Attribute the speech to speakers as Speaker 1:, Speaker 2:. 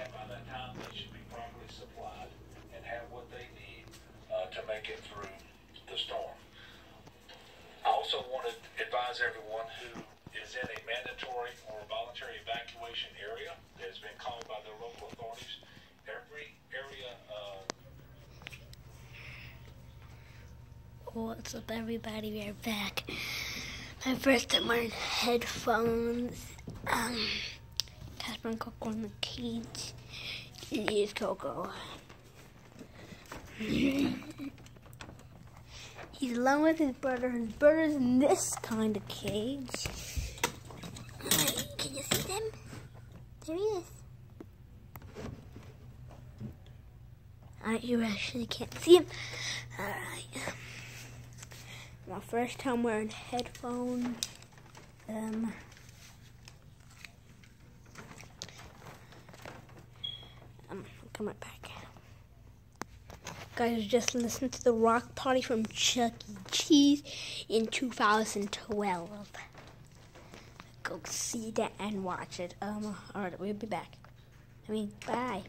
Speaker 1: and by that time, they should be properly supplied and have what they need uh, to make it through the storm. I also want to advise everyone who is in a mandatory or voluntary evacuation area that has been called by their local authorities. Every area uh,
Speaker 2: What's up, everybody? We're back. My first time wearing headphones. Um, Coco in the cage. Here's Coco. He's alone with his brother. His brother's in this kind of cage. Can you see them? There he is. Alright, you actually can't see him. Alright. My first time wearing headphones. Um, um, come right back. Guys, just listen to the Rock Party from Chuck E. Cheese in 2012. Go see that and watch it. Um, alright, we'll be back. I mean, bye.